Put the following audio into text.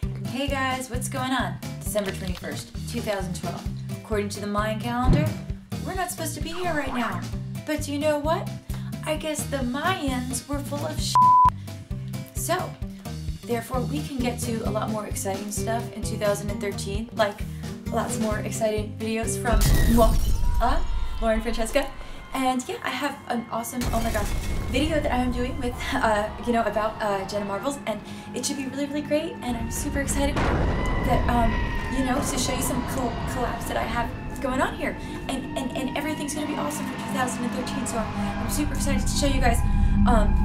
Hey guys, what's going on? December 21st, 2012. According to the Mayan calendar, we're not supposed to be here right now. But you know what? I guess the Mayans were full of shit. So, therefore, we can get to a lot more exciting stuff in 2013, like lots more exciting videos from moi, uh, Lauren Francesca. And yeah, I have an awesome, oh my gosh, video that I am doing with, uh, you know, about uh, Jenna Marbles, and it should be really, really great. And I'm super excited that, um, you know, to show you some cool collabs that I have going on here. And, and, and everything's gonna be awesome for 2013, so I'm, I'm super excited to show you guys um,